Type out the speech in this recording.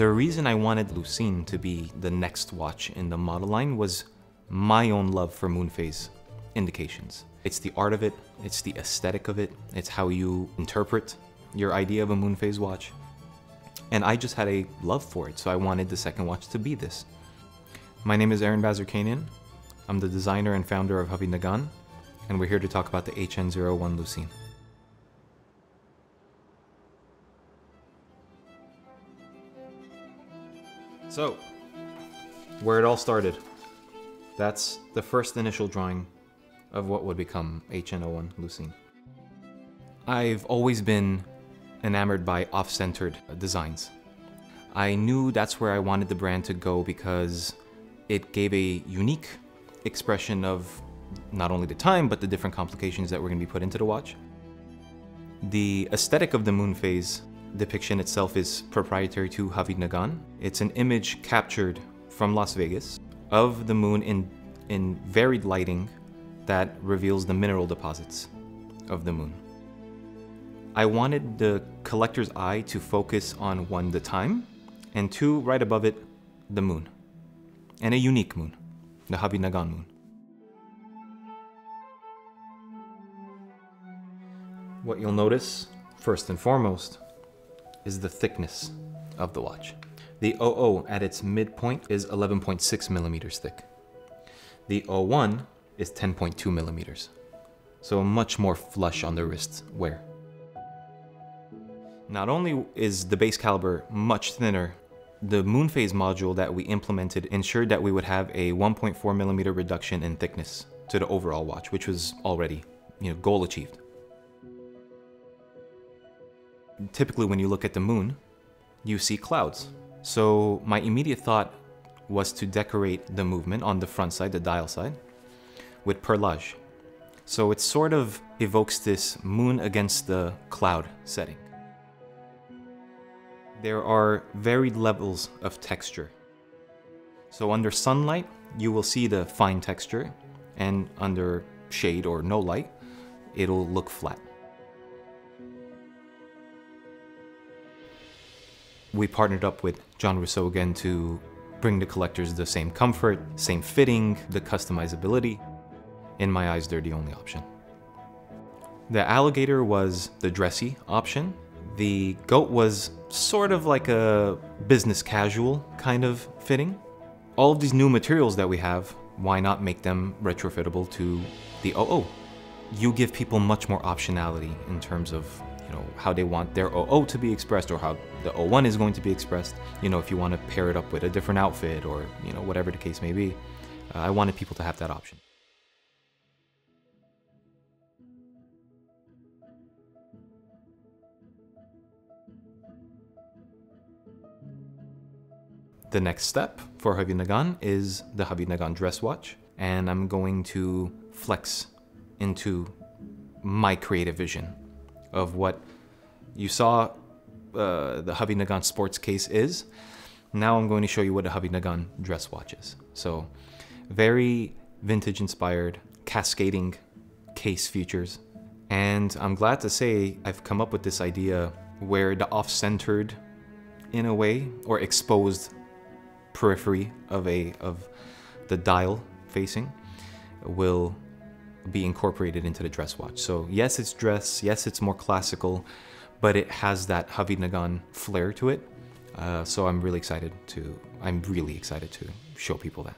The reason I wanted Lucine to be the next watch in the model line was my own love for moon phase indications. It's the art of it, it's the aesthetic of it, it's how you interpret your idea of a moon phase watch. And I just had a love for it, so I wanted the second watch to be this. My name is Aren Bazerkanian. I'm the designer and founder of Havid Nagan, and we're here to talk about the HN01 Lucine. So, where it all started. That's the first initial drawing of what would become HN01 Lucine. I've always been enamored by off-centered designs. I knew that's where I wanted the brand to go because it gave a unique expression of not only the time, but the different complications that were going to be put into the watch. The aesthetic of the moon phase depiction itself is proprietary to Havid Nagan. It's an image captured from Las Vegas of the moon in, in varied lighting that reveals the mineral deposits of the moon. I wanted the collector's eye to focus on one, the time, and two, right above it, the moon. And a unique moon, the Havid Nagan moon. What you'll notice, first and foremost, is the thickness of the watch. The 00 at its midpoint is 11.6 millimeters thick. The 01 is 10.2 millimeters, so much more flush on the wrist wear. Not only is the base caliber much thinner, the moon phase module that we implemented ensured that we would have a 1.4 millimeter reduction in thickness to the overall watch, which was already, you know, goal achieved typically when you look at the moon, you see clouds. So my immediate thought was to decorate the movement on the front side, the dial side, with perlage. So it sort of evokes this moon against the cloud setting. There are varied levels of texture. So under sunlight, you will see the fine texture, and under shade or no light, it'll look flat. We partnered up with Jean Rousseau again to bring the collectors the same comfort, same fitting, the customizability. In my eyes, they're the only option. The alligator was the dressy option. The goat was sort of like a business casual kind of fitting. All of these new materials that we have, why not make them retrofittable to the OO? You give people much more optionality in terms of you know, how they want their OO to be expressed or how the O1 is going to be expressed. You know, if you want to pair it up with a different outfit or, you know, whatever the case may be. Uh, I wanted people to have that option. The next step for Havid Nagan is the Havid Nagan dress watch, and I'm going to flex into my creative vision of what you saw uh, the Havid Nagan sports case is. Now I'm going to show you what a Havid Nagan dress watch is. So very vintage inspired, cascading case features. And I'm glad to say I've come up with this idea where the off-centered, in a way, or exposed periphery of a of the dial facing will be incorporated into the dress watch. So yes, it's dress, yes, it's more classical, but it has that Havid Nagan flair to it. Uh, so I'm really excited to, I'm really excited to show people that.